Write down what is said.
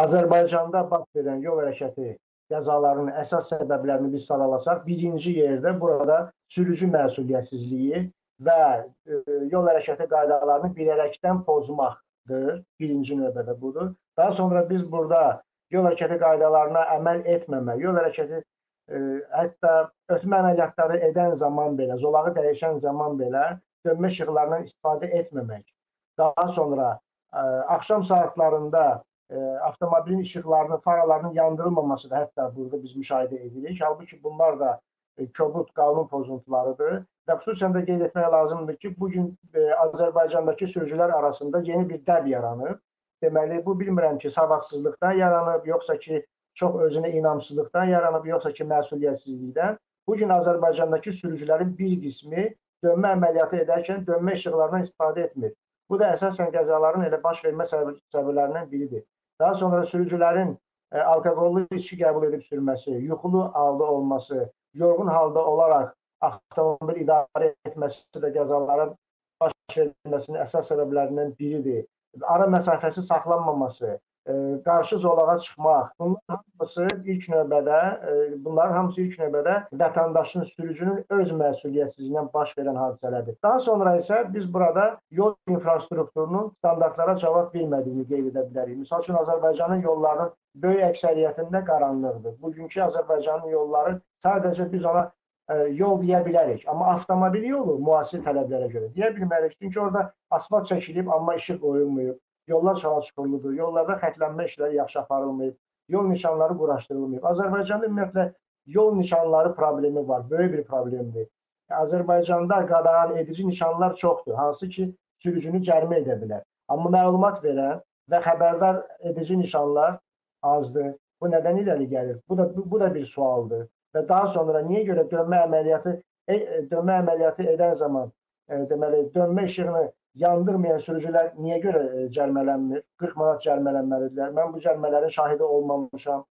Azərbaycanda baş verən yol hərəkəti qəzalarının əsas səbəblərini biz sadalasaq, birinci yerdə burada sürücü məsuliyyətsizliyi və e, yol hərəkəti qaydalarını bilərəkdən pozmaqdır. Birinci növbədə budur. Daha sonra biz burada yol hərəkəti qaydalarına əməl etməmə, yol hərəkəti e, hətta ötmə əməliyyatları edən zaman belə, zolağı dəyişən zaman belə dönmə işıqlarından istifadə etməmək. Daha sonra ə, axşam saatlarında ə, avtomobilin işıqlarının, faralarının yandırılmaması da hətta burada biz müşahidə edirik. Halbuki bunlar da ə, kobud qanun pozuntularıdır və xüsusən də qeyd etmək lazımdır ki, bu gün ə, Azərbaycandakı sürücülər arasında yeni bir dəb yaranıb. Deməli, bu bilmirəm ki, savadsızlıqdan yaranıb, yoxsa ki, çox özünə inamsızlıqdan yaranıb, yoxsa ki, məsuliyyətsizlikdən. Bu gün Azərbaycandakı sürücülərin bir qismi dönmə əməliyyatı edərkən dönmə işıqlarından istifadə etmir. Bu da əsasən qəzaların elə baş vermə səbəb- səbəblərindən biridir. Daha sonra sürücülərin e, alkoqollu içki qəbul edib sürməsi, yuxulu halda olması, yorğun halda olaraq avtomobil idarə etməsi də qəzaların baş verməsinin əsas səbəblərindən biridir. Ara məsafəsi saxlanmaması, qarşı zolağa çıxmaq, bunlar hamısı ilk növbədə, bunların hamısı ilk növbədə vətəndaşın, sürücünün öz məsuliyyətsizliyindən baş verən hadisələrdir. Daha sonra isə biz burada yol infrastrukturunun standartlara cavab vermədiyini qeyd edə bilərik. Məsəl üçün Azərbaycanın yollarının böyük əksəriyyətində qaranlıqdır. Bugünkü Azərbaycanın yolları sadəcə biz ona yol deyə bilərik. Amma avtomobil yolu müasir tələblərə görə deyə bilmərik. Çünki orada asfalt çəkilib, amma işıq qoyulmayıb. Yollar çala-çuxurludur. Yollarda xətlənmə işləri yaxşı aparılmayıb. Yol nişanları quraşdırılmayıb. Azərbaycanda ümumiyyətlə yol nişanları problemi var. Böyük bir problemdir. Azərbaycanda qadağan edici nişanlar çoxdur, hansı ki sürücünü cərimə edə bilər. Amma məlumat verən və xəbərdar edici nişanlar azdır. Bu nədən irəli gəlir? Bu da bu, bu da bir sualdır. Və daha sonra niyə görə dönmə əməliyyatı e, dönmə əməliyyatı edən zaman e, deməli dönmə işığını yandırmayan sürücülər niyə görə e, cərimələnmir? 40 manat cərimələnməlidirlər. Mən bu cərimələrin şahidi olmamışam.